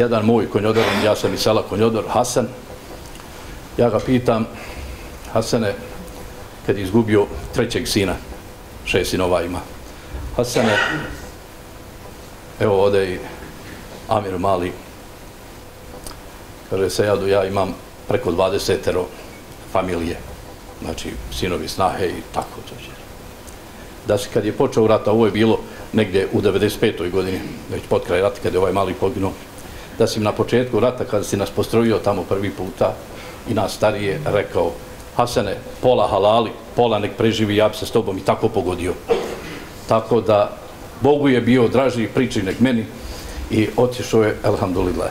jedan moj konjodor, ja sam i sela konjodor, Hasan, ja ga pitam, Hasane, kad je izgubio trećeg sina, šest sinova ima, Hasane, evo ode i Amir Mali, kaže se, ja, ja imam preko 20 familije, znači sinovi snahe i tako to će. Da se kad je počeo rat, ovo je bilo negdje u 95. godini, već pod kraj rata, kad je ovaj mali poginuo, da si na početku rata, kada si nas postrojio tamo prvi puta i nas starije rekao, Hasane, pola halali, pola nek preživi, ja bi se s tobom i tako pogodio. Tako da, Bogu je bio draži priči nek meni i otišao je, alhamdulillah.